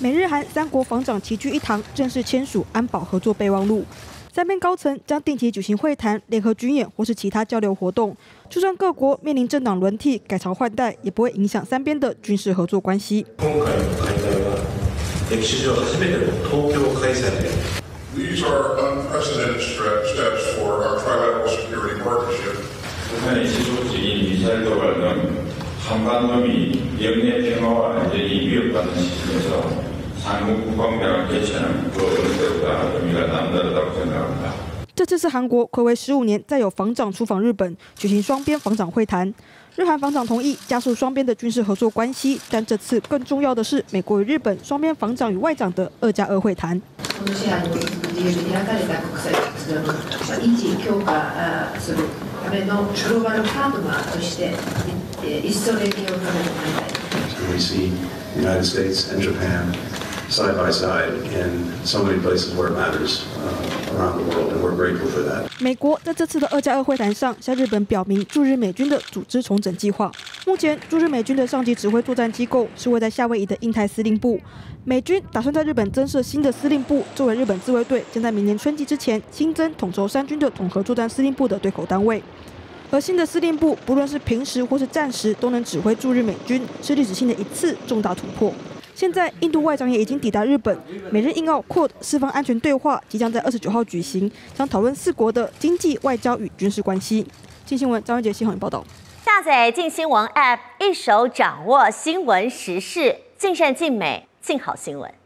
美日韩三国防长齐聚一堂，正式签署安保合作备忘录。三边高层将定期举行会谈、联合军演或是其他交流活动。就算各国面临政党轮替、改朝换代，也不会影响三边的军事合作关系。今回の開催は歴史上初めての東京開催で These are unprecedented stre- steps for our trilateral security partnership. 북한의 지속적인 미사일 도발은 한반도미 영내 평화와 안전이 위협받는 시점에서 这次是韩国暌违十五年再有防长出访日本，举行双边防长会谈。日韩防长同意加速双边的军事合作关系，但这次更重要的是美国与日本双边防长与外长的二加二会谈。We see United States and Japan 美国在这次的二加二会谈上，向日本表明驻日美军的组织重整计划。目前驻日美军的上级指挥作战机构是位在夏威夷的印太司令部。美军打算在日本增设新的司令部，作为日本自卫队将在明年春季之前新增统筹三军的统合作战司令部的对口单位。而新的司令部，不论是平时或是战时，都能指挥驻日美军，是历史性的一次重大突破。现在，印度外长也已经抵达日本，美日印澳 QUAD 四方安全对话即将在二十九号举行，将讨论四国的经济、外交与军事关系。金新闻张文杰、新闻报道。下载静新闻 App，一手掌握新闻时事，尽善尽美，尽好新闻。